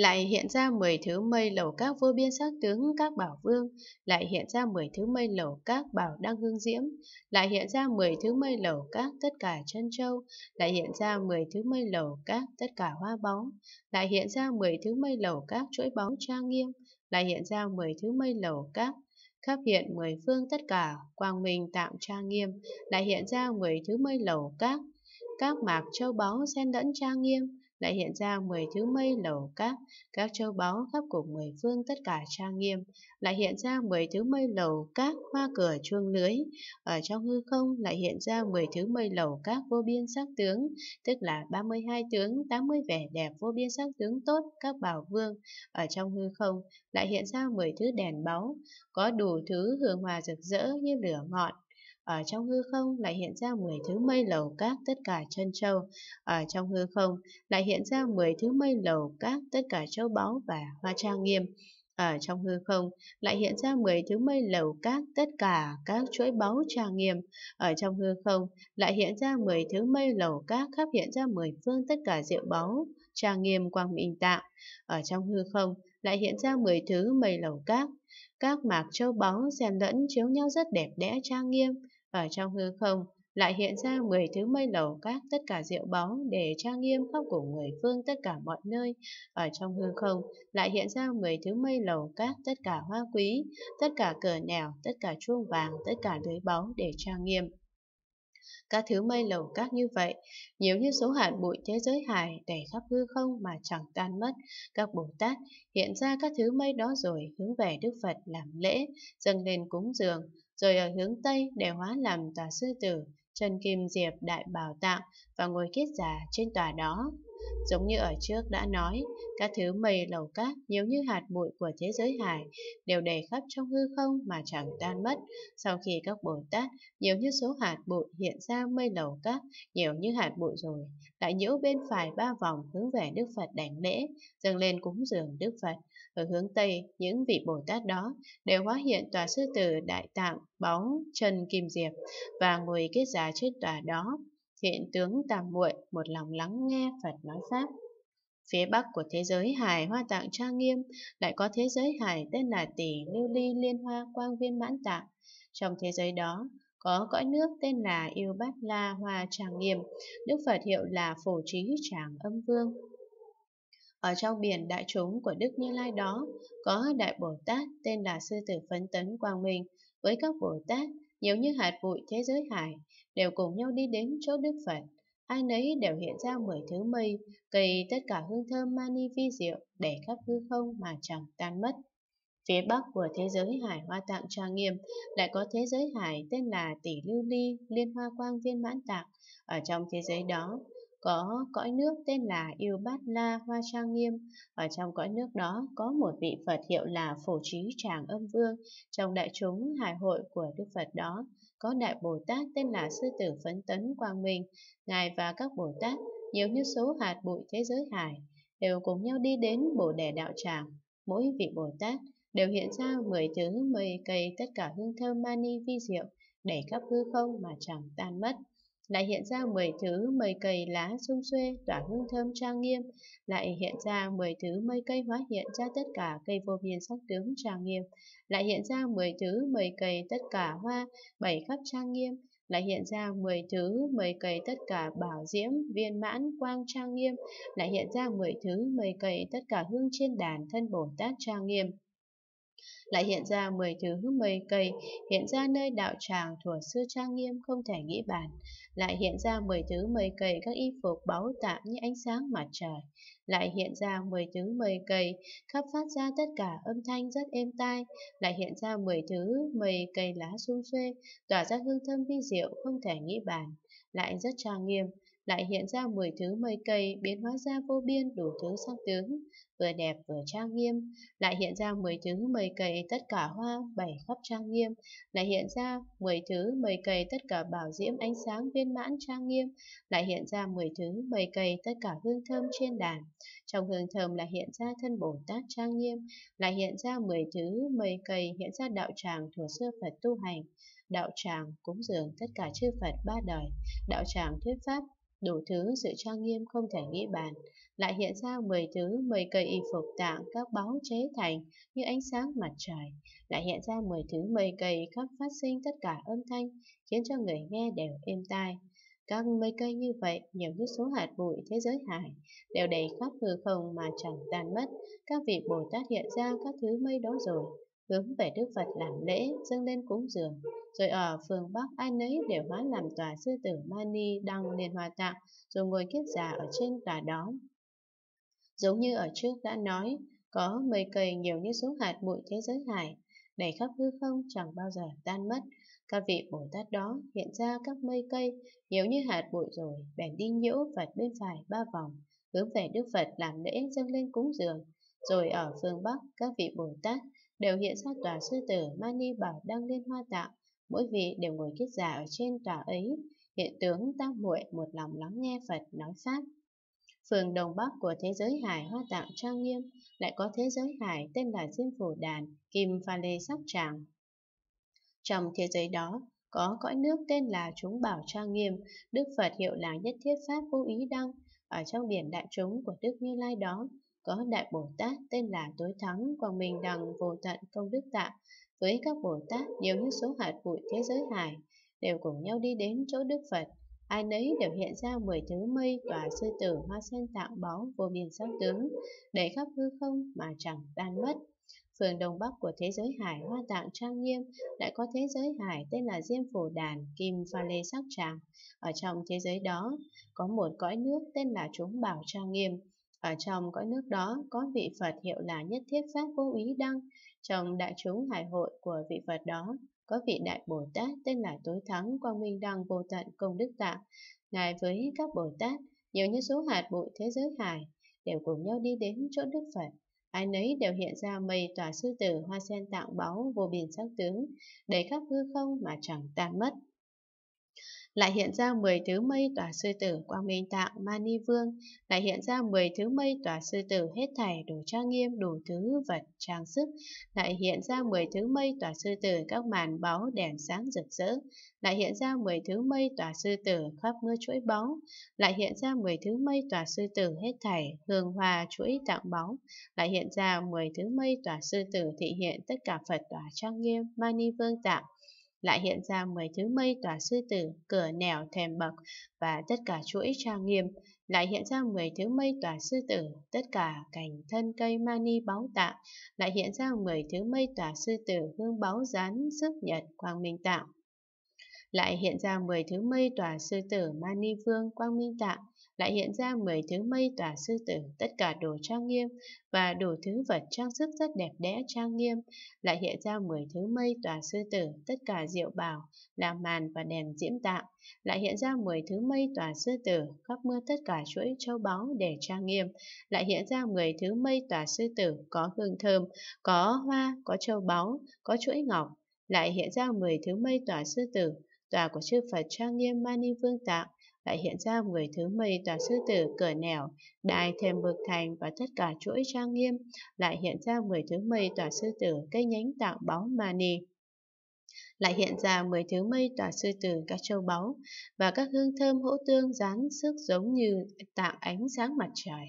lại hiện ra 10 thứ mây lầu các vô biên sắc tướng các bảo vương, lại hiện ra 10 thứ mây lầu các bảo đăng hương diễm, lại hiện ra 10 thứ mây lầu các tất cả chân châu, lại hiện ra 10 thứ mây lầu các tất cả hoa bóng. Lại hiện ra 10 thứ mây lầu các chuỗi bóng trang nghiêm, lại hiện ra 10 thứ mây lầu các khắp hiện mười phương tất cả quang minh tạm trang nghiêm. Lại hiện ra mười thứ mây lầu các các mạc châu báu xen lẫn trang nghiêm lại hiện ra 10 thứ mây lầu các, các châu báu khắp cùng mười phương tất cả trang nghiêm, lại hiện ra 10 thứ mây lầu các hoa cửa chuông lưới, ở trong hư không lại hiện ra 10 thứ mây lầu các vô biên sắc tướng, tức là 32 tướng, 80 vẻ đẹp vô biên sắc tướng tốt các bảo vương, ở trong hư không lại hiện ra 10 thứ đèn báu, có đủ thứ hương hòa rực rỡ như lửa ngọn, ở trong hư không lại hiện ra 10 thứ mây lầu các tất cả chân châu, ở trong hư không lại hiện ra 10 thứ mây lầu các tất cả châu báu và hoa trang nghiêm. Ở trong hư không lại hiện ra 10 thứ mây lầu các tất cả các chuỗi báu trang nghiêm. Ở trong hư không lại hiện ra 10 thứ mây lầu các khắp hiện ra 10 phương tất cả diệu báu trang nghiêm quang minh tạng. Ở trong hư không lại hiện ra 10 thứ mây lầu các các mạc châu báu xen lẫn chiếu nhau rất đẹp đẽ trang nghiêm ở trong hư không lại hiện ra 10 thứ mây lầu các tất cả diệu báu để trang nghiêm khắp của người phương tất cả mọi nơi. Ở trong hư không lại hiện ra 10 thứ mây lầu các tất cả hoa quý, tất cả cờ nẻo, tất cả chuông vàng, tất cả lưới báu để trang nghiêm. Các thứ mây lầu các như vậy, nhiều như số hạt bụi thế giới hải để khắp hư không mà chẳng tan mất. Các Bồ Tát hiện ra các thứ mây đó rồi hướng về Đức Phật làm lễ, dâng lên cúng dường, rồi ở hướng Tây để hóa làm tòa sư tử, Trần Kim Diệp Đại Bảo Tạng và ngồi kết giả trên tòa đó. Giống như ở trước đã nói, các thứ mây lầu cát nhiều như hạt bụi của thế giới hải đều đầy khắp trong hư không mà chẳng tan mất. Sau khi các Bồ Tát nhiều như số hạt bụi hiện ra mây lầu cát nhiều như hạt bụi rồi, lại nhiễu bên phải ba vòng hướng về Đức Phật đảnh lễ, dâng lên cúng dường Đức Phật. Ở hướng Tây, những vị Bồ Tát đó đều hóa hiện tòa sư tử Đại Tạng, bóng Trần Kim Diệp và ngồi kết giá trên tòa đó. Hiện tướng tàm muội một lòng lắng nghe Phật nói Pháp. Phía bắc của thế giới hải hoa tạng trang nghiêm lại có thế giới hải tên là tỷ lưu ly liên hoa quang viên mãn tạng. Trong thế giới đó có cõi nước tên là yêu bát la hoa Tràng nghiêm, Đức Phật hiệu là phổ trí tràng âm vương. Ở trong biển đại chúng của Đức Như Lai đó, có Đại Bồ Tát tên là Sư Tử Phấn Tấn Quang Minh, với các Bồ Tát nhiều như hạt bụi thế giới hải, đều cùng nhau đi đến chỗ Đức Phật. Ai nấy đều hiện ra mười thứ mây, cây tất cả hương thơm mani vi diệu để khắp hư không mà chẳng tan mất. Phía bắc của thế giới hải hoa tạng trang nghiêm lại có thế giới hải tên là tỷ lưu ly liên hoa quang viên mãn tạng. Ở trong thế giới đó có cõi nước tên là Yêu Bát La Hoa Trang Nghiêm. Ở trong cõi nước đó có một vị Phật hiệu là Phổ Trí Tràng Âm Vương. Trong đại chúng hải hội của Đức Phật đó, có Đại Bồ Tát tên là Sư Tử Phấn Tấn Quang Minh. Ngài và các Bồ Tát, nhiều như số hạt bụi thế giới hải, đều cùng nhau đi đến Bồ Đề Đạo Tràng. Mỗi vị Bồ Tát đều hiện ra mười thứ mười cây tất cả hương thơm mani vi diệu để khắp hư không mà chẳng tan mất lại hiện ra 10 thứ mây cây lá xung xuê tỏa hương thơm trang nghiêm, lại hiện ra 10 thứ mây cây hóa hiện ra tất cả cây vô biên sắc tướng trang nghiêm, lại hiện ra 10 thứ mây cây tất cả hoa bảy khắp trang nghiêm, lại hiện ra 10 thứ mây cây tất cả bảo diễm viên mãn quang trang nghiêm, lại hiện ra 10 thứ mây cây tất cả hương trên đàn thân Bồ Tát trang nghiêm lại hiện ra 10 thứ mây cây, hiện ra nơi đạo tràng thuở xưa trang nghiêm không thể nghĩ bàn, lại hiện ra 10 thứ mây cây các y phục báu tạm như ánh sáng mặt trời, lại hiện ra 10 thứ mây cây khắp phát ra tất cả âm thanh rất êm tai, lại hiện ra 10 thứ mây cây lá sum xuê, tỏa ra hương thơm vi diệu không thể nghĩ bàn, lại rất trang nghiêm, lại hiện ra 10 thứ mây cây biến hóa ra vô biên đủ thứ sắc tướng, vừa đẹp vừa trang nghiêm, lại hiện ra 10 thứ mây cây tất cả hoa bảy khắp trang nghiêm, lại hiện ra 10 thứ mây cây tất cả bảo diễm ánh sáng viên mãn trang nghiêm, lại hiện ra 10 thứ mây cây tất cả hương thơm trên đàn. Trong hương thơm lại hiện ra thân Bồ Tát trang nghiêm, lại hiện ra 10 thứ mây cây hiện ra đạo tràng thuở xưa Phật tu hành, đạo tràng cúng dường tất cả chư Phật ba đời, đạo tràng thuyết pháp đủ thứ sự trang nghiêm không thể nghĩ bàn, lại hiện ra 10 thứ 10 cây y phục tạng các báu chế thành như ánh sáng mặt trời, lại hiện ra 10 thứ 10 cây khắp phát sinh tất cả âm thanh, khiến cho người nghe đều êm tai. Các mây cây như vậy, nhiều như số hạt bụi thế giới hải, đều đầy khắp hư không mà chẳng tan mất. Các vị Bồ Tát hiện ra các thứ mây đó rồi, hướng về Đức Phật làm lễ, dâng lên cúng dường. Rồi ở phương Bắc ai nấy đều hóa làm tòa sư tử Mani đăng lên hoa tạng, rồi ngồi kiết già ở trên tòa đó. Giống như ở trước đã nói, có mây cây nhiều như số hạt bụi thế giới hải, đầy khắp hư không chẳng bao giờ tan mất. Các vị Bồ Tát đó hiện ra các mây cây nhiều như hạt bụi rồi, bèn đi nhiễu Phật bên phải ba vòng, hướng về Đức Phật làm lễ dâng lên cúng dường. Rồi ở phương Bắc, các vị Bồ Tát đều hiện ra tòa sư tử Mani Bảo đăng lên hoa tạo mỗi vị đều ngồi kiết giả ở trên tòa ấy, hiện tướng tam muội một lòng lắng nghe Phật nói Pháp. Phường Đông Bắc của thế giới hải hoa tạng trang nghiêm, lại có thế giới hải tên là Diêm Phủ Đàn, Kim Pha Lê Sắc Tràng. Trong thế giới đó, có cõi nước tên là chúng bảo trang nghiêm, Đức Phật hiệu là nhất thiết Pháp vô ý đăng, ở trong biển đại chúng của Đức Như Lai đó, có Đại Bồ Tát tên là Tối Thắng Quang Minh Đằng Vô Tận Công Đức Tạng, với các Bồ Tát nhiều như số hạt bụi thế giới hải, đều cùng nhau đi đến chỗ Đức Phật. Ai nấy đều hiện ra mười thứ mây tỏa sư tử hoa sen tạng báu vô biên sắc tướng, đầy khắp hư không mà chẳng tan mất. Phường Đông Bắc của thế giới hải hoa tạng trang nghiêm lại có thế giới hải tên là Diêm Phổ Đàn Kim Pha Lê Sắc Tràng. Ở trong thế giới đó có một cõi nước tên là Chúng Bảo Trang Nghiêm. Ở trong cõi nước đó có vị Phật hiệu là Nhất Thiết Pháp Vô Ý Đăng. Trong đại chúng hải hội của vị Phật đó có vị Đại Bồ Tát tên là Tối Thắng Quang Minh Đăng Vô Tận Công Đức Tạng. Ngài với các Bồ Tát nhiều như số hạt bụi thế giới hải đều cùng nhau đi đến chỗ Đức Phật ai nấy đều hiện ra mây tỏa sư tử hoa sen tạng báu vô biên sắc tướng, đầy khắp hư không mà chẳng tan mất lại hiện ra 10 thứ mây tỏa sư tử quang minh tạng mani vương, lại hiện ra 10 thứ mây tỏa sư tử hết thảy đủ trang nghiêm đủ thứ vật trang sức, lại hiện ra 10 thứ mây tỏa sư tử các màn báu đèn sáng rực rỡ, lại hiện ra 10 thứ mây tỏa sư tử khắp mưa chuỗi báu, lại hiện ra 10 thứ mây tỏa sư tử hết thảy hương hòa chuỗi tạng báu, lại hiện ra 10 thứ mây tỏa sư tử thị hiện tất cả Phật tỏa trang nghiêm mani vương tạng lại hiện ra 10 thứ mây tòa sư tử, cửa nẻo thèm bậc và tất cả chuỗi trang nghiêm, lại hiện ra 10 thứ mây tòa sư tử, tất cả cành thân cây mani báu tạ, lại hiện ra 10 thứ mây tòa sư tử hương báu rán sức nhật quang minh tạng. Lại hiện ra 10 thứ mây tòa sư tử mani vương quang minh tạng, lại hiện ra 10 thứ mây tỏa sư tử, tất cả đồ trang nghiêm và đủ thứ vật trang sức rất đẹp đẽ trang nghiêm, lại hiện ra 10 thứ mây tỏa sư tử, tất cả diệu bảo, là màn và đèn diễm tạng, lại hiện ra 10 thứ mây tỏa sư tử, khắp mưa tất cả chuỗi châu báu để trang nghiêm, lại hiện ra 10 thứ mây tỏa sư tử, có hương thơm, có hoa, có châu báu, có chuỗi ngọc, lại hiện ra 10 thứ mây tỏa sư tử, tòa của chư Phật trang nghiêm Mani Vương Tạng, lại hiện ra 10 thứ mây tòa sư tử cửa nẻo, đài thêm bực thành và tất cả chuỗi trang nghiêm, lại hiện ra 10 thứ mây tòa sư tử cây nhánh tạo báu mani. Lại hiện ra 10 thứ mây tỏa sư tử các châu báu và các hương thơm hỗ tương dán sức giống như tạo ánh sáng mặt trời.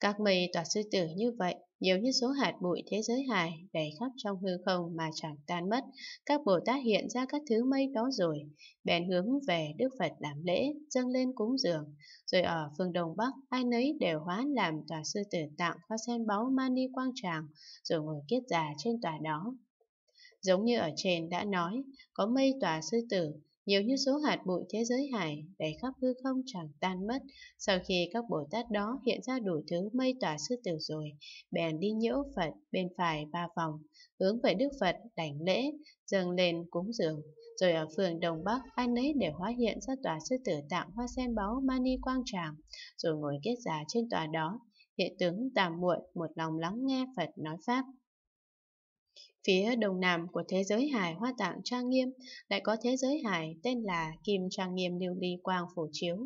Các mây tỏa sư tử như vậy, nhiều như số hạt bụi thế giới hài đầy khắp trong hư không mà chẳng tan mất. Các Bồ Tát hiện ra các thứ mây đó rồi, bèn hướng về Đức Phật làm lễ, dâng lên cúng dường. Rồi ở phương Đông Bắc, ai nấy đều hóa làm tòa sư tử tặng hoa sen báu mani quang tràng, rồi ngồi kiết già trên tòa đó. Giống như ở trên đã nói, có mây tòa sư tử, nhiều như số hạt bụi thế giới hải, đầy khắp hư không chẳng tan mất. Sau khi các Bồ Tát đó hiện ra đủ thứ mây tỏa sư tử rồi, bèn đi nhiễu Phật bên phải ba vòng, hướng về Đức Phật đảnh lễ, dâng lên cúng dường. Rồi ở phường Đông Bắc, anh ấy đều hóa hiện ra tòa sư tử tạng hoa sen báu mani quang tràng, rồi ngồi kết giả trên tòa đó. Hiện tướng tàm muội một lòng lắng nghe Phật nói Pháp. Phía đông nam của thế giới hải hoa tạng trang nghiêm lại có thế giới hải tên là Kim Trang Nghiêm Lưu Ly Quang Phổ Chiếu.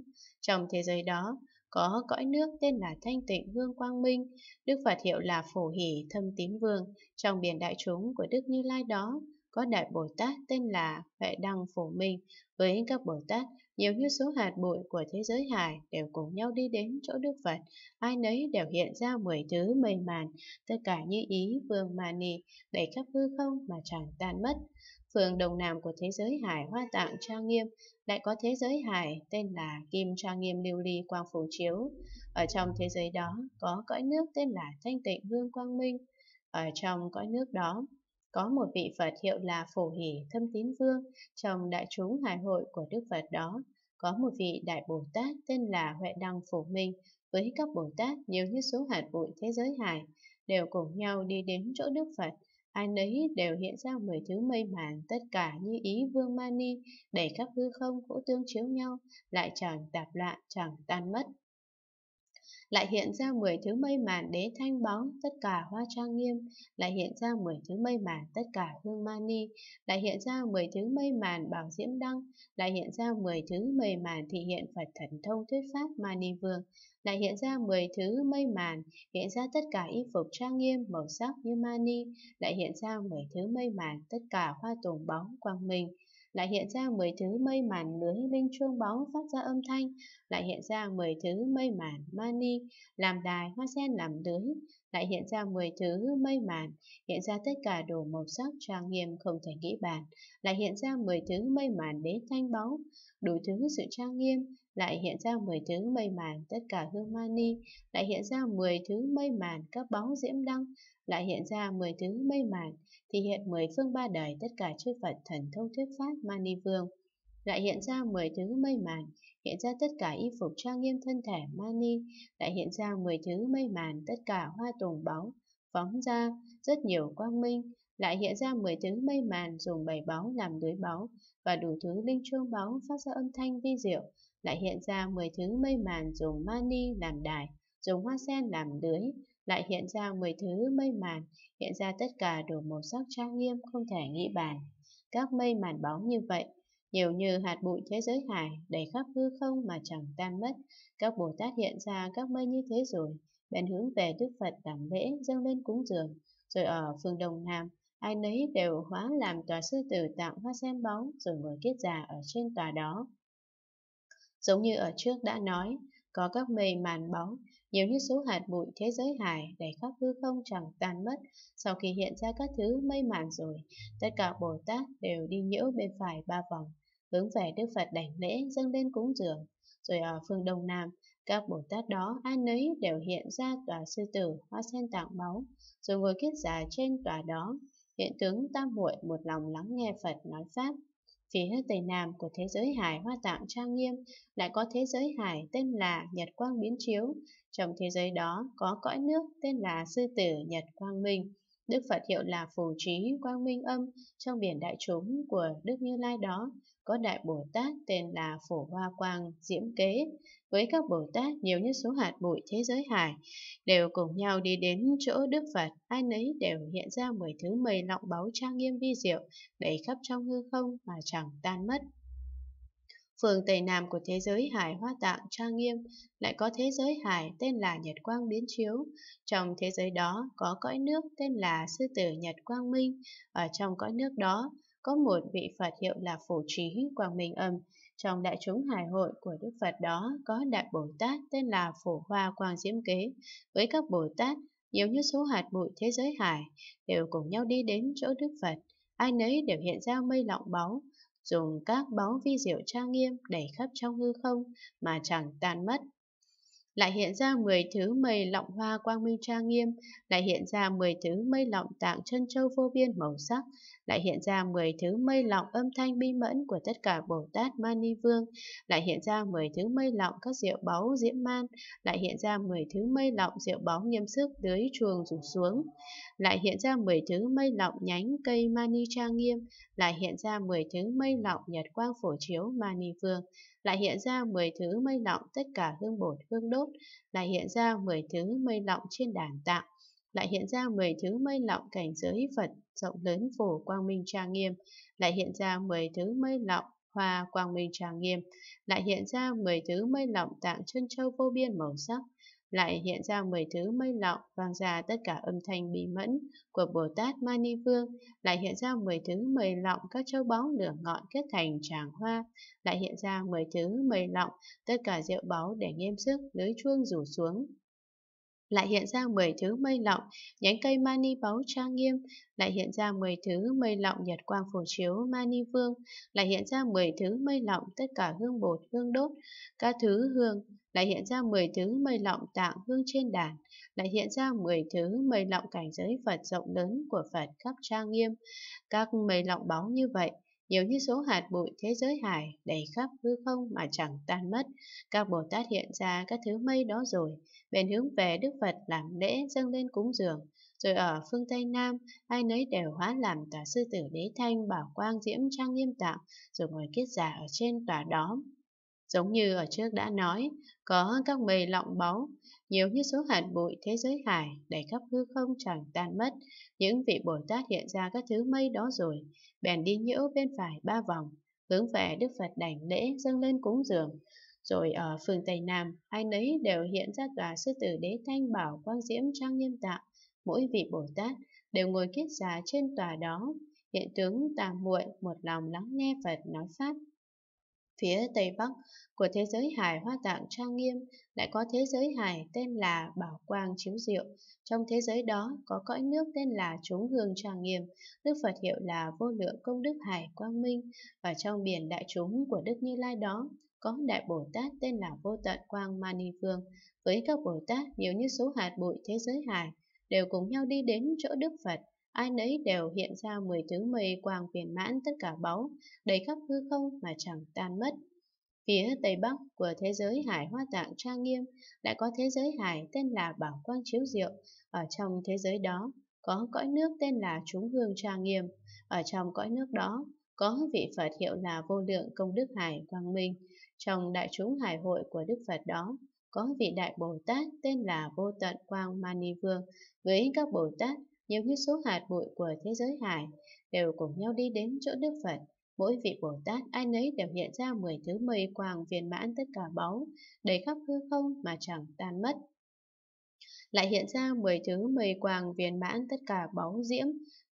Trong thế giới đó có cõi nước tên là Thanh Tịnh Hương Quang Minh, Đức Phật hiệu là Phổ Hỷ Thâm Tín Vương. Trong biển đại chúng của Đức Như Lai đó có Đại Bồ Tát tên là Huệ Đăng Phổ Minh với các Bồ Tát nhiều như số hạt bụi của thế giới hải đều cùng nhau đi đến chỗ Đức Phật, ai nấy đều hiện ra mười thứ mây màn, tất cả như ý vương mani, đẩy khắp hư không mà chẳng tan mất. Phường đồng nam của thế giới hải hoa tạng trang nghiêm, lại có thế giới hải tên là Kim Trang Nghiêm Lưu Ly Quang Phổ Chiếu. Ở trong thế giới đó có cõi nước tên là Thanh Tịnh Hương Quang Minh. Ở trong cõi nước đó có một vị Phật hiệu là Phổ Hỷ Thâm Tín Vương, trong đại chúng hải hội của Đức Phật đó, có một vị Đại Bồ Tát tên là Huệ Đăng Phổ Minh, với các Bồ Tát nhiều như số hạt bụi thế giới hải, đều cùng nhau đi đến chỗ Đức Phật. Ai nấy đều hiện ra mười thứ mây màn, tất cả như ý vương mani, đẩy khắp hư không cũng tương chiếu nhau, lại chẳng tạp loạn, chẳng tan mất lại hiện ra 10 thứ mây màn đế thanh báu, tất cả hoa trang nghiêm, lại hiện ra 10 thứ mây màn tất cả hương mani, lại hiện ra 10 thứ mây màn bảo diễm đăng, lại hiện ra 10 thứ mây màn thị hiện Phật thần thông thuyết pháp mani vương, lại hiện ra 10 thứ mây màn, hiện ra tất cả y phục trang nghiêm màu sắc như mani, lại hiện ra 10 thứ mây màn tất cả hoa tùng bóng quang minh, lại hiện ra 10 thứ mây màn lưới linh chuông báu phát ra âm thanh, lại hiện ra 10 thứ mây màn mani, làm đài hoa sen làm lưới, lại hiện ra 10 thứ mây màn, hiện ra tất cả đồ màu sắc trang nghiêm không thể nghĩ bàn, lại hiện ra 10 thứ mây màn đế thanh báu, đủ thứ sự trang nghiêm, lại hiện ra 10 thứ mây màn tất cả hương mani, lại hiện ra 10 thứ mây màn các báu diễm đăng, lại hiện ra 10 thứ mây màn, thì hiện 10 phương ba đời tất cả chư Phật thần thông thuyết pháp Mani Vương. Lại hiện ra 10 thứ mây màn, hiện ra tất cả y phục trang nghiêm thân thể Mani, lại hiện ra 10 thứ mây màn tất cả hoa tùng báu, phóng ra rất nhiều quang minh, lại hiện ra 10 thứ mây màn dùng bảy báu làm lưới báu và đủ thứ linh chuông báu phát ra âm thanh vi diệu, lại hiện ra 10 thứ mây màn dùng mani làm đài, dùng hoa sen làm lưới, lại hiện ra 10 thứ mây màn, hiện ra tất cả đủ màu sắc trang nghiêm không thể nghĩ bàn. Các mây màn bóng như vậy, nhiều như hạt bụi thế giới hải, đầy khắp hư không mà chẳng tan mất. Các Bồ Tát hiện ra các mây như thế rồi, bèn hướng về Đức Phật làm lễ dâng lên cúng dường, rồi ở phương Đông Nam, ai nấy đều hóa làm tòa sư tử tạo hoa sen bóng rồi ngồi kết già ở trên tòa đó. Giống như ở trước đã nói, có các mây màn bóng, nhiều như số hạt bụi thế giới hải để khắp hư không chẳng tan mất. Sau khi hiện ra các thứ mây màn rồi, tất cả Bồ Tát đều đi nhiễu bên phải ba vòng, hướng về Đức Phật đảnh lễ dâng lên cúng dường. Rồi ở phương Đông Nam, các Bồ Tát đó ai nấy đều hiện ra tòa sư tử hoa sen tạng máu, rồi ngồi kiết giả trên tòa đó. Hiện tướng tam muội một lòng lắng nghe Phật nói Pháp. Phía tây nam của thế giới hải hoa tạng trang nghiêm lại có thế giới hải tên là Nhật Quang Biến Chiếu. Trong thế giới đó có cõi nước tên là Sư Tử Nhật Quang Minh. Đức Phật hiệu là Phù Trí Quang Minh Âm. Trong biển đại chúng của Đức Như Lai đó có Đại Bồ Tát tên là Phổ Hoa Quang Diễm Kế. Với các Bồ Tát nhiều như số hạt bụi thế giới hải, đều cùng nhau đi đến chỗ Đức Phật, ai nấy đều hiện ra mười thứ mây lọng báu trang nghiêm vi diệu, đầy khắp trong hư không mà chẳng tan mất. phường Tây Nam của thế giới hải hoa tạng trang nghiêm lại có thế giới hải tên là Nhật Quang Biến Chiếu. Trong thế giới đó có cõi nước tên là Sư Tử Nhật Quang Minh. Ở trong cõi nước đó có một vị Phật hiệu là Phổ Trí Quang Minh Âm. Trong đại chúng hải hội của Đức Phật đó có Đại Bồ Tát tên là Phổ Hoa Quang Diễm Kế. Với các Bồ Tát, nhiều như số hạt bụi thế giới hải, đều cùng nhau đi đến chỗ Đức Phật. Ai nấy đều hiện ra mây lọng báu, dùng các báu vi diệu trang nghiêm đẩy khắp trong hư không mà chẳng tan mất. Lại hiện ra 10 thứ mây lọng hoa quang minh trang nghiêm, lại hiện ra 10 thứ mây lọng tạng chân châu vô biên màu sắc, lại hiện ra 10 thứ mây lọng âm thanh bi mẫn của tất cả Bồ Tát Mani Vương, lại hiện ra 10 thứ mây lọng các rượu báu diễm man, lại hiện ra 10 thứ mây lọng rượu báu nghiêm sức dưới chuồng rủ xuống, lại hiện ra 10 thứ mây lọng nhánh cây mani trang nghiêm, lại hiện ra 10 thứ mây lọng nhật quang phổ chiếu mani vương, lại hiện ra 10 thứ mây lọng tất cả hương bột hương đốt, lại hiện ra 10 thứ mây lọng trên đàn tạng, lại hiện ra 10 thứ mây lọng cảnh giới Phật rộng lớn phổ quang minh trang nghiêm, lại hiện ra 10 thứ mây lọng hoa quang minh trang nghiêm, lại hiện ra 10 thứ mây lọng tạng chân châu vô biên màu sắc, lại hiện ra 10 thứ mây lọng vang ra tất cả âm thanh bí mẫn của Bồ Tát Mani Vương, lại hiện ra 10 thứ mây lọng các châu báu lửa ngọn kết thành tràng hoa, lại hiện ra 10 thứ mây lọng tất cả rượu báu để nghiêm sức lưới chuông rủ xuống, lại hiện ra 10 thứ mây lọng, nhánh cây mani báu trang nghiêm, lại hiện ra 10 thứ mây lọng nhật quang phổ chiếu mani vương, lại hiện ra 10 thứ mây lọng tất cả hương bột, hương đốt, các thứ hương, lại hiện ra 10 thứ mây lọng tạng hương trên đàn, lại hiện ra 10 thứ mây lọng cảnh giới Phật rộng lớn của Phật khắp trang nghiêm. Các mây lọng báu như vậy, nhiều như số hạt bụi thế giới hải đầy khắp hư không mà chẳng tan mất. Các Bồ Tát hiện ra các thứ mây đó rồi, bèn hướng về Đức Phật làm lễ dâng lên cúng dường. Rồi ở phương Tây Nam, ai nấy đều hóa làm tòa sư tử đế thanh bảo quang diễm trang nghiêm tạo, rồi ngồi kết giả ở trên tòa đó. Giống như ở trước đã nói, có các mây lọng báu, nhiều như số hạt bụi thế giới hải, đầy khắp hư không chẳng tan mất. Những vị Bồ Tát hiện ra các thứ mây đó rồi, bèn đi nhiễu bên phải ba vòng, hướng về Đức Phật đảnh lễ dâng lên cúng dường. Rồi ở phương Tây Nam, ai nấy đều hiện ra tòa sư tử đế thanh bảo quang diễm trang nghiêm tạo. Mỗi vị Bồ Tát đều ngồi kết giả trên tòa đó, hiện tướng tà muội một lòng lắng nghe Phật nói Pháp. Phía Tây Bắc của thế giới hải hoa tạng trang nghiêm lại có thế giới hải tên là Bảo Quang Chiếu Diệu. Trong thế giới đó có cõi nước tên là Chúng Hương Trang Nghiêm, Đức Phật hiệu là Vô Lượng Công Đức Hải Quang Minh. Và trong biển đại chúng của Đức Như Lai đó có Đại Bồ Tát tên là Vô Tận Quang Mani Vương. Với các Bồ Tát nhiều như số hạt bụi thế giới hải đều cùng nhau đi đến chỗ Đức Phật ai nấy đều hiện ra mười thứ mây quang viền mãn tất cả báu, đầy khắp hư không mà chẳng tan mất. Phía tây bắc của thế giới hải hoa tạng trang nghiêm lại có thế giới hải tên là Bảo Quang Chiếu Diệu. Ở trong thế giới đó có cõi nước tên là Chúng Hương Trang Nghiêm. Ở trong cõi nước đó có vị Phật hiệu là Vô Lượng Công Đức Hải Quang Minh. Trong đại chúng hải hội của Đức Phật đó có vị Đại Bồ Tát tên là Vô Tận Quang Mani Vương với các Bồ Tát nhiều như số hạt bụi của thế giới hải, đều cùng nhau đi đến chỗ Đức Phật. Mỗi vị Bồ Tát ai nấy đều hiện ra mười thứ mây quang viên mãn tất cả báu, đầy khắp hư không mà chẳng tan mất. Lại hiện ra mười thứ mây quang viên mãn tất cả báu diễm,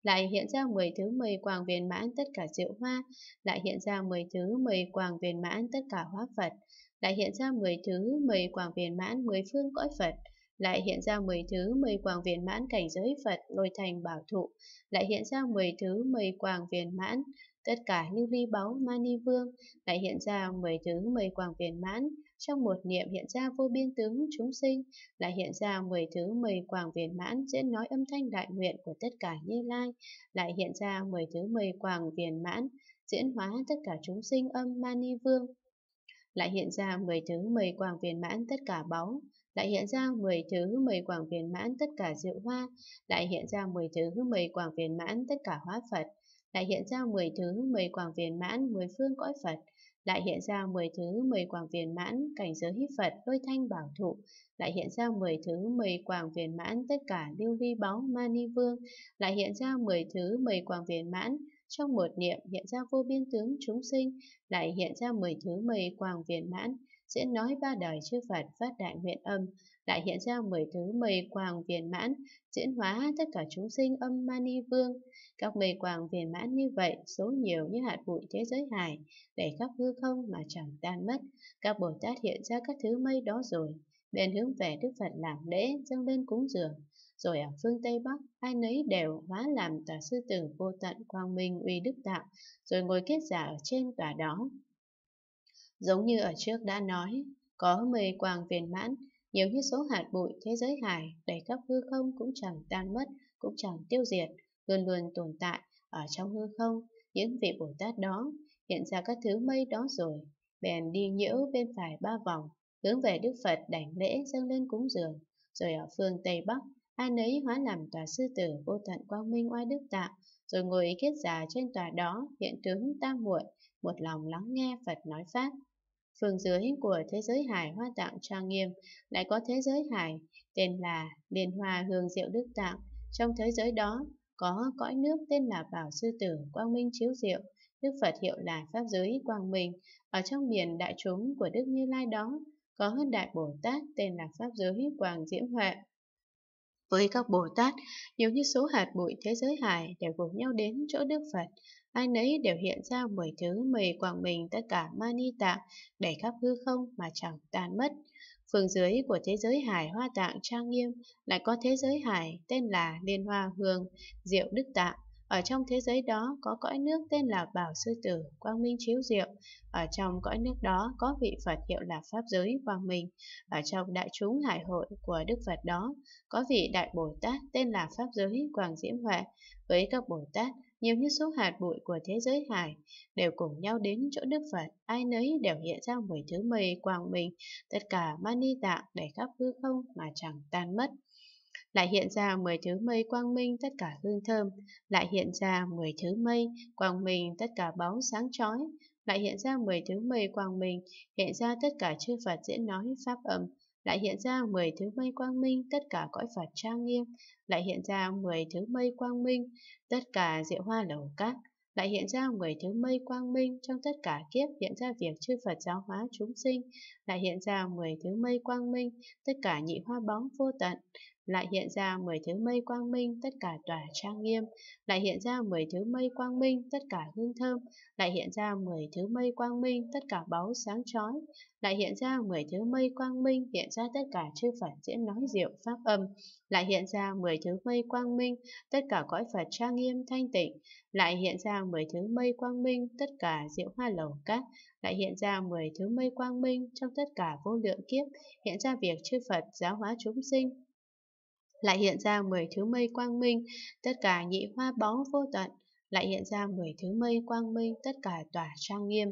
lại hiện ra mười thứ mây quang viên mãn tất cả diệu hoa, lại hiện ra mười thứ mây quang viên mãn tất cả hóa Phật, lại hiện ra mười thứ mây quang viên mãn mười phương cõi Phật, lại hiện ra 10 thứ mười quang viên mãn cảnh giới Phật lôi thành bảo thụ, lại hiện ra 10 thứ mười quang viên mãn, tất cả lưu ly báu mani vương, lại hiện ra 10 thứ mười quang viên mãn, trong một niệm hiện ra vô biên tướng chúng sinh, lại hiện ra 10 thứ mười quang viên mãn diễn nói âm thanh đại nguyện của tất cả Như Lai, lại hiện ra 10 thứ mười quang viên mãn diễn hóa tất cả chúng sinh âm mani vương, lại hiện ra 10 thứ 10 quảng viên mãn tất cả báu, lại hiện ra 10 thứ 10 quảng viên mãn tất cả rượu hoa, lại hiện ra 10 thứ 10 quảng viên mãn tất cả hóa Phật, lại hiện ra 10 thứ 10 quảng viên mãn 10 phương cõi Phật, lại hiện ra 10 thứ 10 quảng viên mãn cảnh giới hít Phật đôi thanh bảo thụ, lại hiện ra 10 thứ 10 quảng viên mãn tất cả lưu ly báu mani vương, lại hiện ra 10 thứ 10 quảng viên mãn trong một niệm hiện ra vô biên tướng chúng sinh, lại hiện ra 10 thứ mây quang viên mãn diễn nói ba đời chư Phật phát đại nguyện âm, lại hiện ra mười thứ mây quang viên mãn, diễn hóa tất cả chúng sinh âm mani vương. Các mây quang viên mãn như vậy, số nhiều như hạt bụi thế giới hải, để khắp hư không mà chẳng tan mất. Các Bồ Tát hiện ra các thứ mây đó rồi, bèn hướng về Đức Phật làm lễ, dâng lên cúng dường. Rồi ở phương Tây Bắc, ai nấy đều hóa làm tòa sư tử vô tận quang minh uy đức tạo, rồi ngồi kết giả ở trên tòa đó. Giống như ở trước đã nói, có mây quang viên mãn, nhiều như số hạt bụi thế giới hải đầy khắp hư không cũng chẳng tan mất, cũng chẳng tiêu diệt, luôn luôn tồn tại ở trong hư không. Những vị Bồ Tát đó hiện ra các thứ mây đó rồi, bèn đi nhiễu bên phải ba vòng, hướng về Đức Phật đảnh lễ dâng lên cúng dường. Rồi ở phương Tây Bắc, ai nấy hóa làm tòa sư tử vô tận quang minh oai đức tạo, rồi ngồi kết già trên tòa đó hiện tướng tam muội một lòng lắng nghe Phật nói Pháp. Phương dưới của thế giới hải hoa tạng trang nghiêm lại có thế giới hải tên là Liên Hoa Hương Diệu Đức Tạng. Trong thế giới đó có cõi nước tên là Bảo Sư Tử Quang Minh Chiếu Diệu, Đức Phật hiệu là Pháp giới Quang Minh. Ở trong biển đại chúng của Đức Như Lai đó có Đại Bồ Tát tên là Pháp Giới quang Diễm Huệ. Với các Bồ Tát, nhiều như số hạt bụi thế giới hải đều cùng nhau đến chỗ Đức Phật, ai nấy đều hiện ra mười thứ mười quảng mình tất cả mani tạng để khắp hư không mà chẳng tan mất. Phương dưới của thế giới hải hoa tạng trang nghiêm lại có thế giới hải tên là Liên Hoa Hương, Diệu Đức Tạng. Ở trong thế giới đó có cõi nước tên là Bảo Sư Tử, Quang Minh Chiếu Diệu. Ở trong cõi nước đó có vị Phật hiệu là Pháp Giới Quang Minh. Ở trong đại chúng hải hội của Đức Phật đó có vị Đại Bồ Tát tên là Pháp Giới Quang Diễm Huệ. Với các Bồ Tát, nhiều như số hạt bụi của thế giới hải đều cùng nhau đến chỗ Đức Phật, ai nấy đều hiện ra mười thứ mây quang minh, tất cả mani tạng đầy khắp hư không mà chẳng tan mất lại hiện ra 10 thứ mây quang minh tất cả hương thơm, lại hiện ra 10 thứ mây quang minh tất cả bóng sáng chói, lại hiện ra 10 thứ mây quang minh, hiện ra tất cả chư Phật diễn nói pháp âm, lại hiện ra 10 thứ mây quang minh tất cả cõi Phật trang nghiêm, lại hiện ra 10 thứ mây quang minh tất cả diệu hoa lầu cát, lại hiện ra 10 thứ mây quang minh trong tất cả kiếp hiện ra việc chư Phật giáo hóa chúng sinh, lại hiện ra 10 thứ mây quang minh tất cả nhị hoa bóng vô tận, lại hiện ra 10 thứ mây quang minh tất cả tòa trang nghiêm, lại hiện ra 10 thứ mây quang minh tất cả hương thơm, lại hiện ra 10 thứ mây quang minh tất cả báu sáng chói, lại hiện ra 10 thứ mây quang minh hiện ra tất cả chư Phật diễn nói diệu pháp âm, lại hiện ra 10 thứ mây quang minh tất cả cõi Phật trang nghiêm thanh tịnh, lại hiện ra 10 thứ mây quang minh tất cả diệu hoa lầu cát, lại hiện ra 10 thứ mây quang minh trong tất cả vô lượng kiếp, hiện ra việc chư Phật giáo hóa chúng sinh, lại hiện ra 10 thứ mây quang minh, tất cả nhị hoa báu vô tận, lại hiện ra 10 thứ mây quang minh, tất cả tỏa trang nghiêm.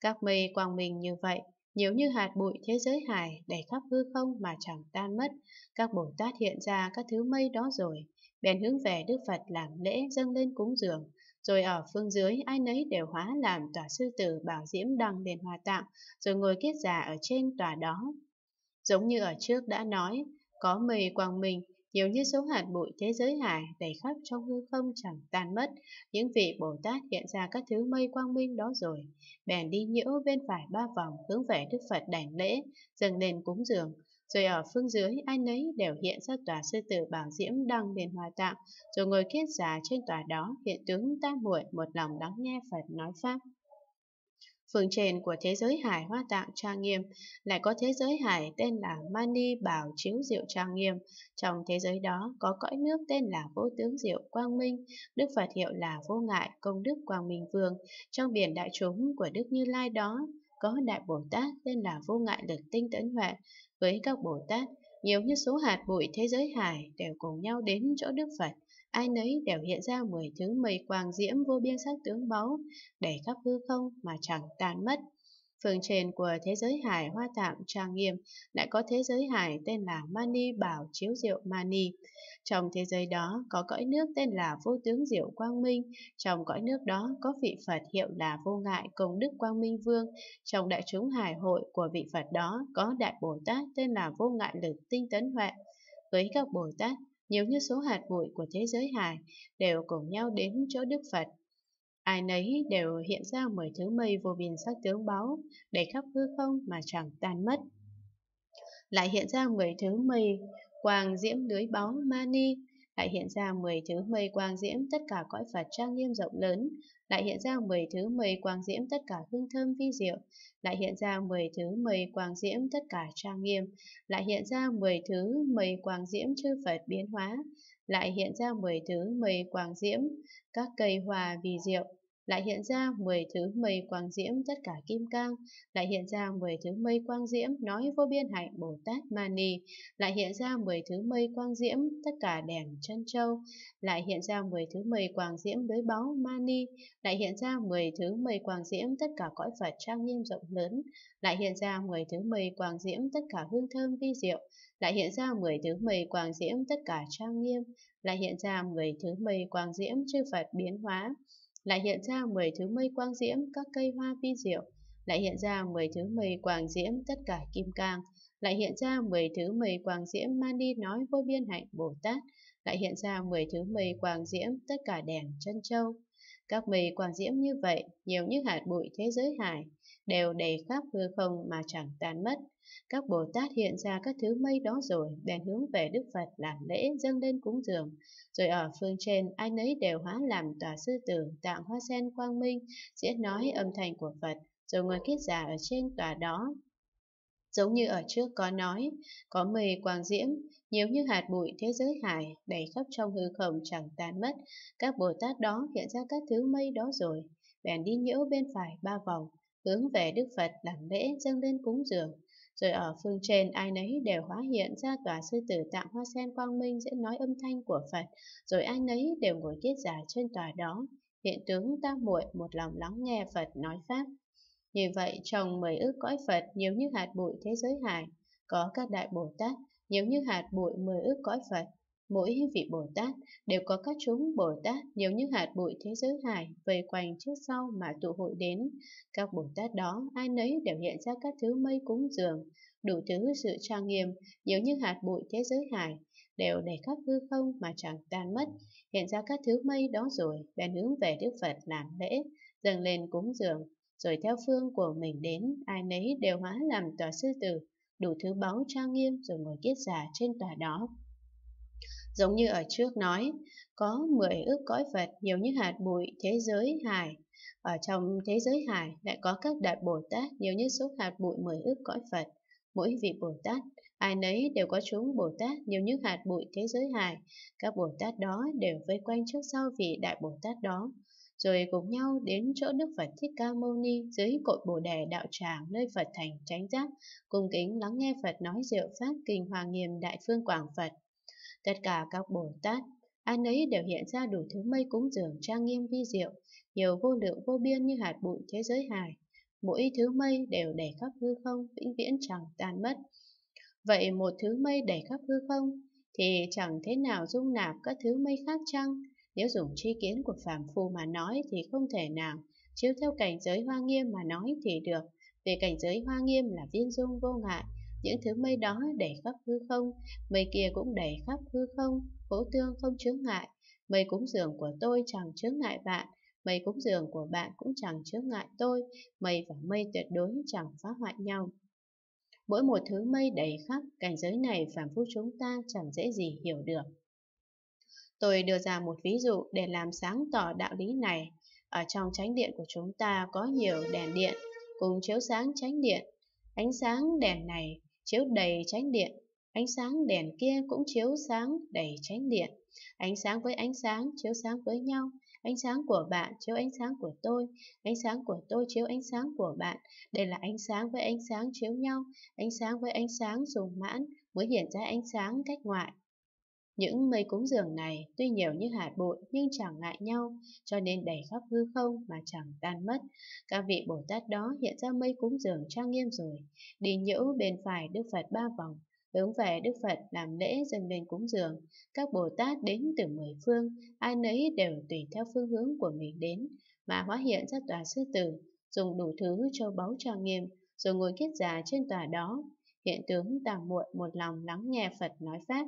Các mây quang minh như vậy, nhiều như hạt bụi thế giới hải đầy khắp hư không mà chẳng tan mất. Các Bồ Tát hiện ra các thứ mây đó rồi, bèn hướng về Đức Phật làm lễ dâng lên cúng dường, rồi ở phương dưới ai nấy đều hóa làm tòa sư tử bảo diễm đăng đền hòa tạng, rồi ngồi kết giả ở trên tòa đó. Giống như ở trước đã nói, có mây quang minh, nhiều như số hạt bụi thế giới hải đầy khắp trong hư không chẳng tan mất. Những vị Bồ Tát hiện ra các thứ mây quang minh đó rồi, bèn đi nhiễu bên phải ba vòng hướng về Đức Phật đảnh lễ, dâng lên cúng dường. Rồi ở phương dưới ai nấy đều hiện ra tòa sư tử bảo diễm đăng đền hòa tạng, rồi ngồi kiết giả trên tòa đó hiện tướng tam muội một lòng lắng nghe Phật nói pháp. Phương trên của thế giới hải hoa tạng trang nghiêm lại có thế giới hải tên là Mani Bảo Chiếu Diệu trang nghiêm. Trong thế giới đó có cõi nước tên là Vô Tướng Diệu Quang Minh, Đức Phật hiệu là Vô Ngại Công Đức Quang Minh Vương. Trong biển đại chúng của Đức Như Lai đó có Đại Bồ Tát tên là Vô Ngại Lực Tinh Tấn Huệ. Với các Bồ Tát, nhiều như số hạt bụi thế giới hải đều cùng nhau đến chỗ Đức Phật ai nấy đều hiện ra mười thứ mây quang diễm vô biên sắc tướng báu, để khắp hư không mà chẳng tan mất. Phương trên của thế giới hải hoa tạng trang nghiêm lại có thế giới hải tên là Mani Bảo Chiếu Diệu Mani. Trong thế giới đó có cõi nước tên là Vô Tướng Diệu Quang Minh. Trong cõi nước đó có vị Phật hiệu là Vô Ngại Công Đức Quang Minh Vương. Trong đại chúng hải hội của vị Phật đó có Đại Bồ Tát tên là Vô Ngại Lực Tinh Tấn Huệ. Với các Bồ Tát nhiều như số hạt bụi của thế giới hải đều cùng nhau đến chỗ Đức Phật. Ai nấy đều hiện ra mười thứ mây vô biên sắc tướng báu, để khắp hư không mà chẳng tan mất. Lại hiện ra mười thứ mây quang diễm lưới báu mani, lại hiện ra mười thứ mây quang diễm tất cả cõi Phật trang nghiêm rộng lớn, lại hiện ra 10 thứ mây quang diễm tất cả hương thơm vi diệu, lại hiện ra 10 thứ mây quang diễm tất cả trang nghiêm, lại hiện ra 10 thứ mây quang diễm chư Phật biến hóa, lại hiện ra 10 thứ mây quang diễm các cây hòa vi diệu, lại hiện ra 10 thứ mây quang diễm tất cả kim cang, lại hiện ra 10 thứ mây quang diễm nói vô biên hạnh Bồ Tát Mani, lại hiện ra 10 thứ mây quang diễm tất cả đèn chân châu, lại hiện ra 10 thứ mây quang diễm đối báu Mani, lại hiện ra 10 thứ mây quang diễm tất cả cõi Phật trang nghiêm rộng lớn, lại hiện ra 10 thứ mây quang diễm tất cả hương thơm vi diệu, lại hiện ra 10 thứ mây quang diễm tất cả trang nghiêm, lại hiện ra 10 thứ mây quang diễm chư Phật biến hóa, lại hiện ra 10 thứ mây quang diễm các cây hoa vi diệu, lại hiện ra 10 thứ mây quang diễm tất cả kim cang, lại hiện ra 10 thứ mây quang diễm mani nói vô biên hạnh Bồ Tát, lại hiện ra 10 thứ mây quang diễm tất cả đèn chân châu. Các mây quang diễm như vậy, nhiều như hạt bụi thế giới hải, đều đầy khắp hư không mà chẳng tan mất. Các Bồ Tát hiện ra các thứ mây đó rồi, bèn hướng về Đức Phật làm lễ dâng lên cúng dường. Rồi ở phương trên, ai nấy đều hóa làm tòa sư tử, tạng hoa sen quang minh, diễn nói âm thanh của Phật, rồi ngồi kết giả ở trên tòa đó. Giống như ở trước có nói, có mây quang diễm, nhiều như hạt bụi thế giới hải, đầy khắp trong hư không chẳng tan mất. Các Bồ Tát đó hiện ra các thứ mây đó rồi, bèn đi nhiễu bên phải ba vòng, hướng về Đức Phật làm lễ dâng lên cúng dường. Rồi ở phương trên ai nấy đều hóa hiện ra tòa sư tử tạng hoa sen quang minh sẽ nói âm thanh của Phật, rồi ai nấy đều ngồi kiết giả trên tòa đó, hiện tướng ta muội một lòng lắng nghe Phật nói Pháp. Như vậy, trong mười ước cõi Phật nhiều như hạt bụi thế giới hải, có các đại Bồ Tát nhiều như hạt bụi mười ước cõi Phật. Mỗi vị Bồ Tát đều có các chúng Bồ Tát nhiều như hạt bụi thế giới hải vây quanh trước sau mà tụ hội đến. Các Bồ Tát đó ai nấy đều hiện ra các thứ mây cúng dường, đủ thứ sự trang nghiêm nhiều như hạt bụi thế giới hải đều để khắp hư không mà chẳng tan mất. Hiện ra các thứ mây đó rồi, bèn hướng về Đức Phật làm lễ, dâng lên cúng dường, rồi theo phương của mình đến, ai nấy đều hóa làm tòa sư tử, đủ thứ báu trang nghiêm rồi ngồi kiết giả trên tòa đó. Giống như ở trước nói, có 10 ước cõi Phật nhiều như hạt bụi thế giới hải. Ở trong thế giới hải lại có các đại Bồ Tát nhiều như số hạt bụi 10 ước cõi Phật. Mỗi vị Bồ Tát, ai nấy đều có chúng Bồ Tát nhiều như hạt bụi thế giới hải. Các Bồ Tát đó đều vây quanh trước sau vị đại Bồ Tát đó, rồi cùng nhau đến chỗ Đức Phật Thích Ca Mâu Ni dưới cội Bồ Đề đạo tràng nơi Phật thành tránh giác, cùng kính lắng nghe Phật nói diệu pháp kinh hoàng nghiêm đại phương quảng Phật. Tất cả các Bồ Tát, ai ấy đều hiện ra đủ thứ mây cúng dường trang nghiêm vi diệu, nhiều vô lượng vô biên như hạt bụi thế giới hải. Mỗi thứ mây đều đầy khắp hư không, vĩnh viễn chẳng tan mất. Vậy một thứ mây đầy khắp hư không, thì chẳng thế nào dung nạp các thứ mây khác chăng? Nếu dùng tri kiến của phàm phu mà nói thì không thể nào, chiếu theo cảnh giới hoa nghiêm mà nói thì được. Về cảnh giới hoa nghiêm là viên dung vô ngại, những thứ mây đó đầy khắp hư không, mây kia cũng đầy khắp hư không, vô tương không chướng ngại. Mây cúng dường của tôi chẳng chướng ngại bạn, mây cúng dường của bạn cũng chẳng chướng ngại tôi, mây và mây tuyệt đối chẳng phá hoại nhau. Mỗi một thứ mây đầy khắp, cảnh giới này phàm phu chúng ta chẳng dễ gì hiểu được. Tôi đưa ra một ví dụ để làm sáng tỏ đạo lý này. Ở trong chánh điện của chúng ta có nhiều đèn điện cùng chiếu sáng chánh điện. Ánh sáng đèn này chiếu đầy chánh điện, ánh sáng đèn kia cũng chiếu sáng đầy chánh điện. Ánh sáng với ánh sáng chiếu sáng với nhau, ánh sáng của bạn chiếu ánh sáng của tôi, ánh sáng của tôi chiếu ánh sáng của bạn. Đây là ánh sáng với ánh sáng chiếu nhau, ánh sáng với ánh sáng dùng mãn mới hiện ra ánh sáng cách ngoại. Những mây cúng dường này tuy nhiều như hạt bụi nhưng chẳng ngại nhau, cho nên đầy khắp hư không mà chẳng tan mất. Các vị Bồ Tát đó hiện ra mây cúng dường trang nghiêm rồi, đi nhiễu bên phải Đức Phật ba vòng, hướng về Đức Phật làm lễ dâng lên cúng dường. Các Bồ Tát đến từ mười phương, ai nấy đều tùy theo phương hướng của mình đến, mà hóa hiện ra tòa sư tử, dùng đủ thứ châu báu trang nghiêm, rồi ngồi kiết già trên tòa đó. Hiện tướng tàng muội một lòng lắng nghe Phật nói Pháp.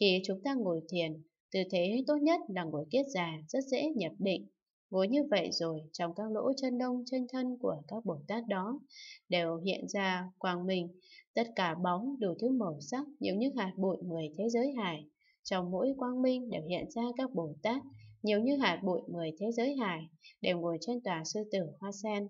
Khi chúng ta ngồi thiền, tư thế tốt nhất là ngồi kiết già, rất dễ nhập định. Ngồi như vậy rồi, trong các lỗ chân đông chân thân của các Bồ Tát đó đều hiện ra quang minh, tất cả bóng đủ thứ màu sắc nhiều như hạt bụi mười thế giới hải. Trong mỗi quang minh đều hiện ra các Bồ Tát nhiều như hạt bụi mười thế giới hải, đều ngồi trên tòa sư tử hoa sen.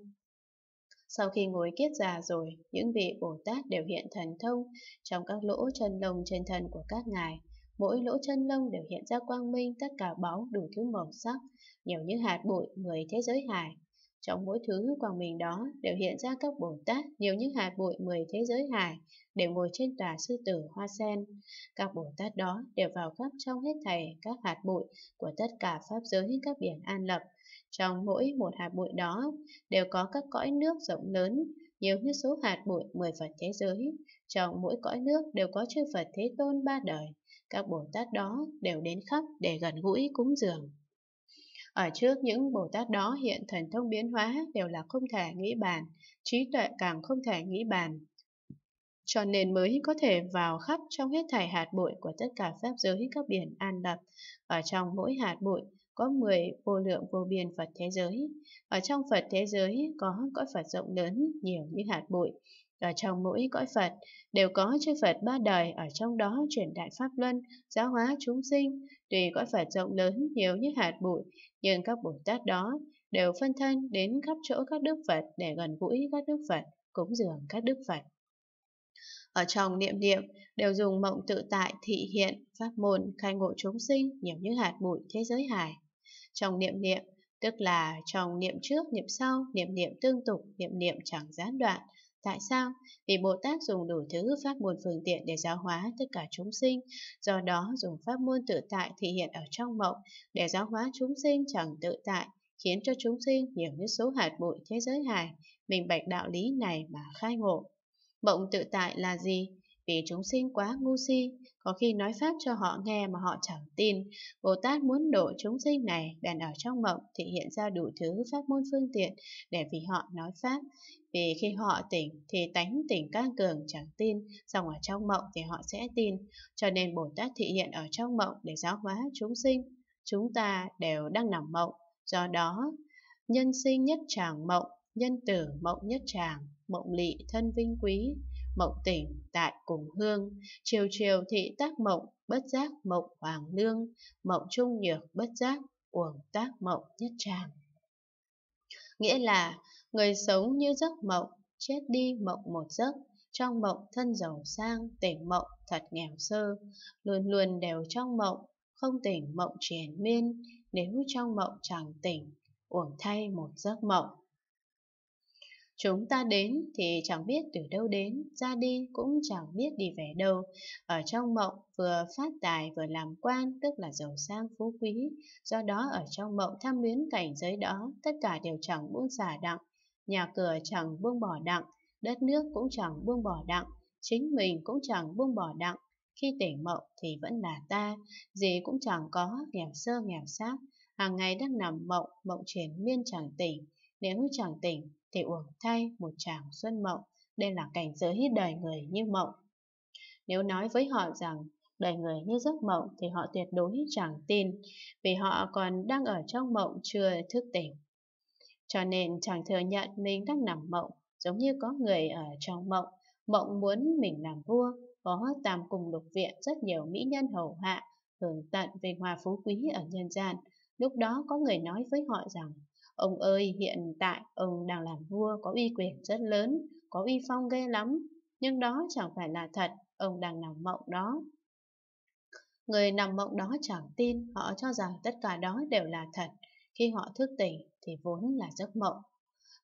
Sau khi ngồi kiết già rồi, những vị Bồ Tát đều hiện thần thông trong các lỗ chân lông trên thân của các ngài. Mỗi lỗ chân lông đều hiện ra quang minh tất cả bóng đủ thứ màu sắc, nhiều như hạt bụi mười thế giới hải. Trong mỗi thứ quang minh đó đều hiện ra các Bồ Tát nhiều như hạt bụi mười thế giới hải, đều ngồi trên tòa sư tử hoa sen. Các Bồ Tát đó đều vào khắp trong hết thảy các hạt bụi của tất cả pháp giới các biển an lập. Trong mỗi một hạt bụi đó đều có các cõi nước rộng lớn, nhiều như số hạt bụi mười Phật thế giới. Trong mỗi cõi nước đều có chư Phật Thế Tôn ba đời các Bồ Tát đó đều đến khắp để gần gũi cúng dường. Ở trước những Bồ Tát đó hiện thần thông biến hóa đều là không thể nghĩ bàn, trí tuệ càng không thể nghĩ bàn. Cho nên mới có thể vào khắp trong hết thảy hạt bụi của tất cả pháp giới các biển an lập. Ở trong mỗi hạt bụi có 10 vô lượng vô biên Phật thế giới. Ở trong Phật thế giới có cõi Phật rộng lớn, nhiều như hạt bụi. Ở trong mỗi cõi Phật đều có chư Phật ba đời ở trong đó truyền đại Pháp Luân, giáo hóa chúng sinh. Tùy cõi Phật rộng lớn, nhiều như hạt bụi, nhưng các Bồ Tát đó đều phân thân đến khắp chỗ các Đức Phật để gần gũi các Đức Phật, cúng dường các Đức Phật. Ở trong niệm niệm đều dùng mộng tự tại thị hiện, pháp môn, khai ngộ chúng sinh nhiều như hạt bụi thế giới hải. Trong niệm niệm, tức là trong niệm trước, niệm sau, niệm niệm tương tục, niệm niệm chẳng gián đoạn. Tại sao? Vì Bồ Tát dùng đủ thứ pháp môn phương tiện để giáo hóa tất cả chúng sinh, do đó dùng pháp môn tự tại thị hiện ở trong mộng để giáo hóa chúng sinh chẳng tự tại, khiến cho chúng sinh nhiều như số hạt bụi thế giới hải, mình bạch đạo lý này mà khai ngộ. Mộng tự tại là gì? Vì chúng sinh quá ngu si, có khi nói pháp cho họ nghe mà họ chẳng tin. Bồ Tát muốn độ chúng sinh này bèn ở trong mộng thể hiện ra đủ thứ pháp môn phương tiện để vì họ nói pháp. Vì khi họ tỉnh thì tánh tỉnh căng cường chẳng tin, xong ở trong mộng thì họ sẽ tin. Cho nên Bồ Tát thị hiện ở trong mộng để giáo hóa chúng sinh. Chúng ta đều đang nằm mộng, do đó nhân sinh nhất tràng mộng, nhân tử mộng nhất tràng mộng lị thân vinh quý, mộng tỉnh tại cùng hương, chiều chiều thị tác mộng, bất giác mộng hoàng lương, mộng trung nhược bất giác, uổng tác mộng nhất tràng. Nghĩa là người sống như giấc mộng, chết đi mộng một giấc, trong mộng thân giàu sang, tỉnh mộng thật nghèo sơ, luôn luôn đều trong mộng, không tỉnh mộng triền miên, nếu trong mộng chẳng tỉnh, uổng thay một giấc mộng. Chúng ta đến thì chẳng biết từ đâu đến, ra đi cũng chẳng biết đi về đâu. Ở trong mộng vừa phát tài vừa làm quan, tức là giàu sang phú quý. Do đó ở trong mộng tham luyến cảnh giới đó, tất cả đều chẳng buông xả đặng. Nhà cửa chẳng buông bỏ đặng, đất nước cũng chẳng buông bỏ đặng, chính mình cũng chẳng buông bỏ đặng. Khi tỉnh mộng thì vẫn là ta, gì cũng chẳng có, nghèo sơ nghèo xác. Hàng ngày đang nằm mộng, mộng chuyển miên chẳng tỉnh. Nếu chẳng tỉnh thì uổng thay một chàng xuân mộng, đây là cảnh giới đời người như mộng. Nếu nói với họ rằng đời người như giấc mộng thì họ tuyệt đối chẳng tin, vì họ còn đang ở trong mộng chưa thức tỉnh. Cho nên chẳng thừa nhận mình đang nằm mộng, giống như có người ở trong mộng, mộng muốn mình làm vua, có tam cùng lục viện rất nhiều mỹ nhân hầu hạ, hưởng tận về hòa phú quý ở nhân gian. Lúc đó có người nói với họ rằng, Ông ơi, hiện tại ông đang làm vua có uy quyền rất lớn, có uy phong ghê lắm, nhưng đó chẳng phải là thật, ông đang nằm mộng đó. Người nằm mộng đó chẳng tin, họ cho rằng tất cả đó đều là thật. Khi họ thức tỉnh thì vốn là giấc mộng.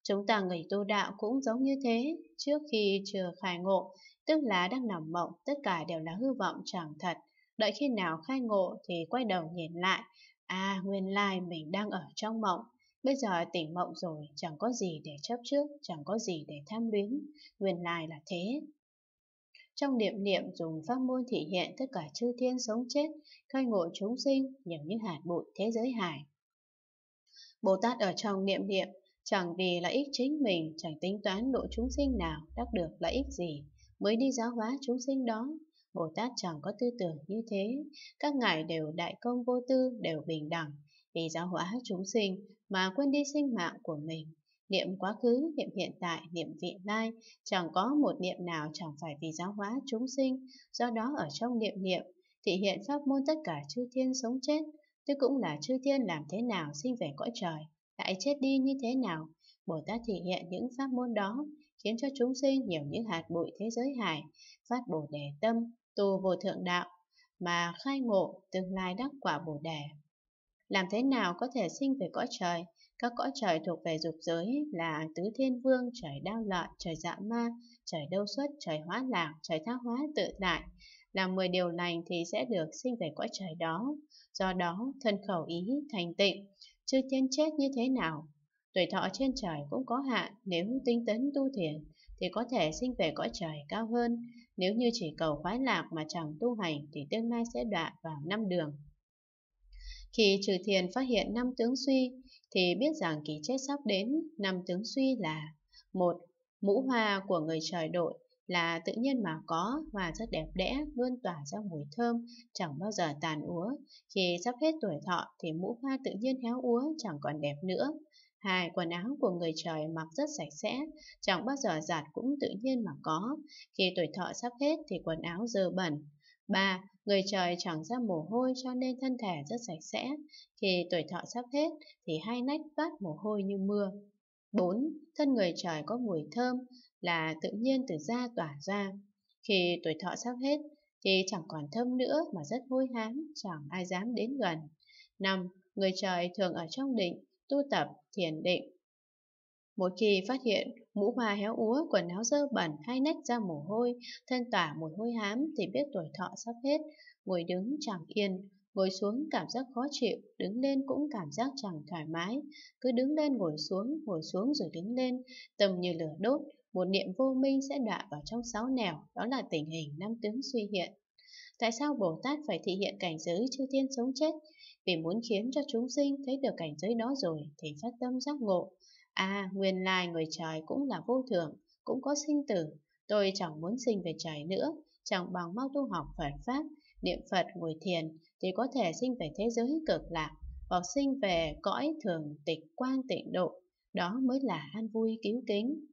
Chúng ta người tu đạo cũng giống như thế, trước khi chưa khai ngộ, tức là đang nằm mộng, tất cả đều là hư vọng chẳng thật. Đợi khi nào khai ngộ thì quay đầu nhìn lại, à nguyên lai mình đang ở trong mộng, Bây giờ tỉnh mộng rồi, chẳng có gì để chấp trước, chẳng có gì để tham luyến, nguyên lai là thế. Trong niệm niệm dùng pháp môn thị hiện tất cả chư thiên sống chết, khai ngộ chúng sinh, nhiều như hạt bụi thế giới hải. Bồ Tát ở trong niệm niệm, chẳng vì lợi ích chính mình, chẳng tính toán độ chúng sinh nào đắc được lợi ích gì, mới đi giáo hóa chúng sinh đó. Bồ Tát chẳng có tư tưởng như thế, các ngài đều đại công vô tư, đều bình đẳng, vì giáo hóa chúng sinh mà quên đi sinh mạng của mình. Niệm quá khứ, niệm hiện tại, niệm vị lai, chẳng có một niệm nào chẳng phải vì giáo hóa chúng sinh. Do đó ở trong niệm niệm, thị hiện pháp môn tất cả chư thiên sống chết, tức cũng là chư thiên làm thế nào sinh về cõi trời, lại chết đi như thế nào. Bồ Tát thị hiện những pháp môn đó, khiến cho chúng sinh nhiều những hạt bụi thế giới hải, phát bồ đề tâm, tu vô thượng đạo, mà khai ngộ tương lai đắc quả bồ đề. Làm thế nào có thể sinh về cõi trời? Các cõi trời thuộc về dục giới là tứ thiên vương, trời đao lợi, trời dạ ma, trời đâu xuất, trời hóa lạc, trời thác hóa tự tại. Làm 10 điều lành thì sẽ được sinh về cõi trời đó. Do đó, thân khẩu ý thành tịnh, chư thiên chết như thế nào? Tuổi thọ trên trời cũng có hạn, nếu tinh tấn tu thiền thì có thể sinh về cõi trời cao hơn. Nếu như chỉ cầu khoái lạc mà chẳng tu hành thì tương lai sẽ đọa vào năm đường. Khi trừ thiền phát hiện năm tướng suy, thì biết rằng kỳ chết sắp đến, năm tướng suy là một Mũ hoa của người trời đội, là tự nhiên mà có và rất đẹp đẽ, luôn tỏa ra mùi thơm, chẳng bao giờ tàn úa. Khi sắp hết tuổi thọ thì mũ hoa tự nhiên héo úa, chẳng còn đẹp nữa. Hai, quần áo của người trời mặc rất sạch sẽ, chẳng bao giờ giặt cũng tự nhiên mà có. Khi tuổi thọ sắp hết thì quần áo dơ bẩn. Ba, người trời chẳng ra mồ hôi cho nên thân thể rất sạch sẽ. Khi tuổi thọ sắp hết thì hai nách toát mồ hôi như mưa. 4. Thân người trời có mùi thơm là tự nhiên từ da tỏa ra. Khi tuổi thọ sắp hết thì chẳng còn thơm nữa mà rất hôi hám, chẳng ai dám đến gần. 5. Người trời thường ở trong định, tu tập, thiền định. Một khi phát hiện mũ hoa héo úa, quần áo dơ bẩn, hai nách ra mồ hôi, thân tỏa mùi hôi hám thì biết tuổi thọ sắp hết, ngồi đứng chẳng yên, ngồi xuống cảm giác khó chịu, đứng lên cũng cảm giác chẳng thoải mái, cứ đứng lên ngồi xuống, ngồi xuống rồi đứng lên, tầm như lửa đốt, một niệm vô minh sẽ đọa vào trong sáu nẻo, đó là tình hình năm tướng suy hiện. Tại sao Bồ Tát phải thị hiện cảnh giới chư thiên sống chết? Vì muốn khiến cho chúng sinh thấy được cảnh giới đó rồi thì phát tâm giác ngộ. À, nguyên lai người trời cũng là vô thường, cũng có sinh tử. Tôi chẳng muốn sinh về trời nữa, chẳng bằng mau tu học Phật Pháp, niệm Phật ngồi thiền thì có thể sinh về thế giới cực lạc hoặc sinh về cõi thường tịch quang tịnh độ. Đó mới là an vui cứu kính.